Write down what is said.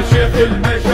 عاشق المجد